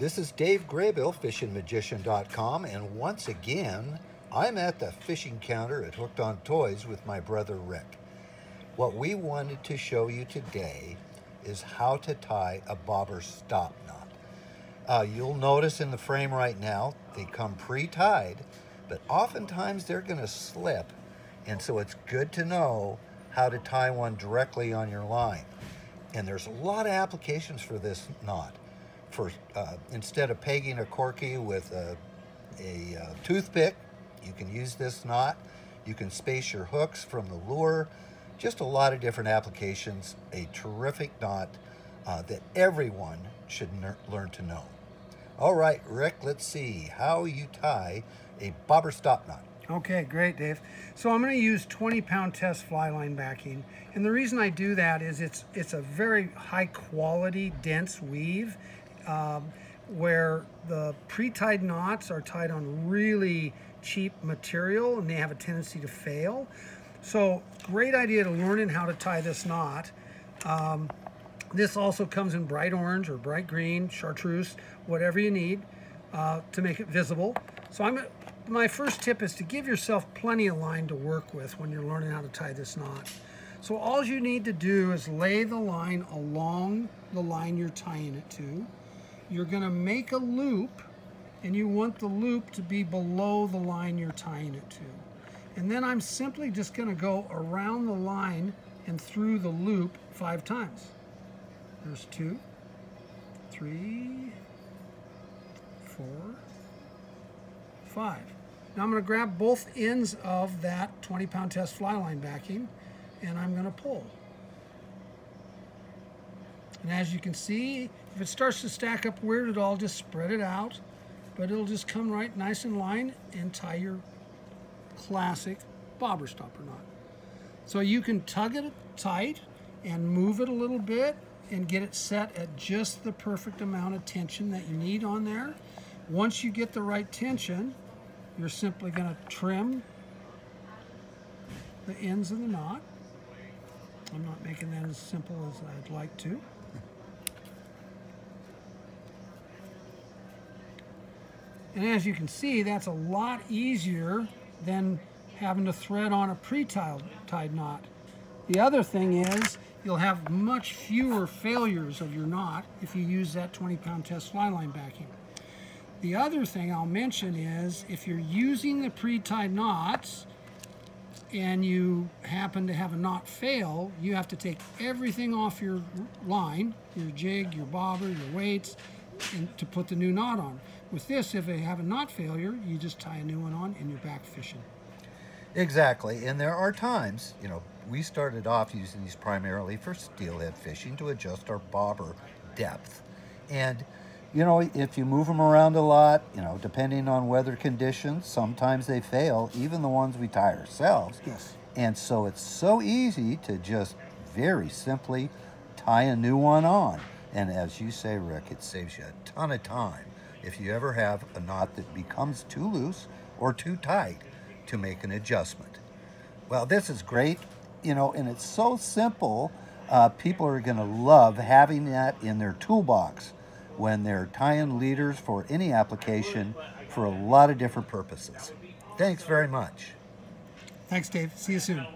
This is Dave Graybill, fishingmagician.com, and once again, I'm at the fishing counter at Hooked on Toys with my brother Rick. What we wanted to show you today is how to tie a bobber stop knot. Uh, you'll notice in the frame right now, they come pre-tied, but oftentimes they're gonna slip, and so it's good to know how to tie one directly on your line. And there's a lot of applications for this knot for uh, instead of pegging a corky with a, a, a uh, toothpick, you can use this knot. You can space your hooks from the lure. Just a lot of different applications. A terrific knot uh, that everyone should learn to know. All right, Rick, let's see how you tie a bobber stop knot. Okay, great, Dave. So I'm going to use 20 pound test fly line backing. And the reason I do that is it's, it's a very high quality, dense weave um, where the pre-tied knots are tied on really cheap material and they have a tendency to fail. So great idea to learning how to tie this knot. Um, this also comes in bright orange or bright green, chartreuse, whatever you need uh, to make it visible. So I'm my first tip is to give yourself plenty of line to work with when you're learning how to tie this knot. So all you need to do is lay the line along the line you're tying it to you're going to make a loop and you want the loop to be below the line you're tying it to. And then I'm simply just going to go around the line and through the loop five times. There's two, three, four, five. Now I'm going to grab both ends of that 20 pound test fly line backing and I'm going to pull. And as you can see, if it starts to stack up weird at all, just spread it out. But it'll just come right nice in line and tie your classic bobber stopper knot. So you can tug it tight and move it a little bit and get it set at just the perfect amount of tension that you need on there. Once you get the right tension, you're simply going to trim the ends of the knot. I'm not making that as simple as I'd like to. And as you can see, that's a lot easier than having to thread on a pre-tied knot. The other thing is you'll have much fewer failures of your knot if you use that 20 pound test fly line backing. The other thing I'll mention is if you're using the pre-tied knots and you happen to have a knot fail, you have to take everything off your line, your jig, your bobber, your weights, and to put the new knot on. With this, if they have a knot failure, you just tie a new one on and you're back fishing. Exactly, and there are times, you know, we started off using these primarily for steelhead fishing to adjust our bobber depth. And, you know, if you move them around a lot, you know, depending on weather conditions, sometimes they fail, even the ones we tie ourselves. Yes. And so it's so easy to just very simply tie a new one on. And as you say, Rick, it saves you a ton of time if you ever have a knot that becomes too loose or too tight to make an adjustment. Well, this is great, you know, and it's so simple. Uh, people are going to love having that in their toolbox when they're tying leaders for any application for a lot of different purposes. Thanks very much. Thanks, Dave. See you soon.